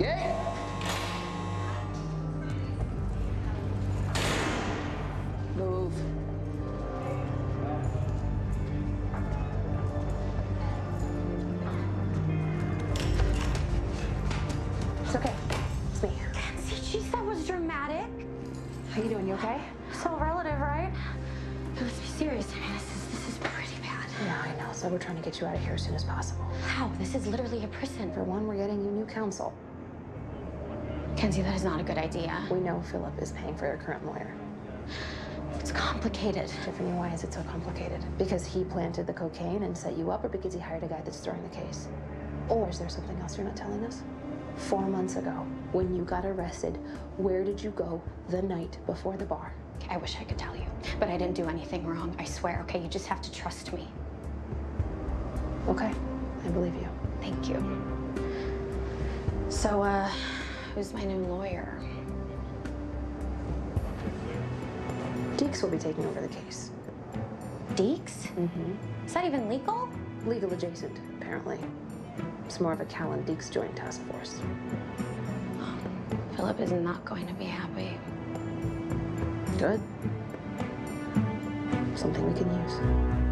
Okay? Move. It's okay. It's me. Nancy, geez, that was dramatic. How you doing? You okay? It's all relative, right? But let's be serious. I mean, this is this is pretty bad. Yeah, I know. So we're trying to get you out of here as soon as possible. Wow, This is literally a prison. For one, we're getting you new counsel. Kensi, that is not a good idea. We know Philip is paying for your current lawyer. It's complicated. Tiffany, why is it so complicated? Because he planted the cocaine and set you up, or because he hired a guy that's throwing the case? Or is there something else you're not telling us? Four months ago, when you got arrested, where did you go the night before the bar? I wish I could tell you, but I didn't do anything wrong. I swear, okay? You just have to trust me. Okay, I believe you. Thank you. So, uh, who's my new lawyer? Deeks will be taking over the case. Deeks? Mm-hmm. Is that even legal? Legal adjacent, apparently. It's more of a Callan Deeks joint task force. Philip is not going to be happy. Good. Something we can use.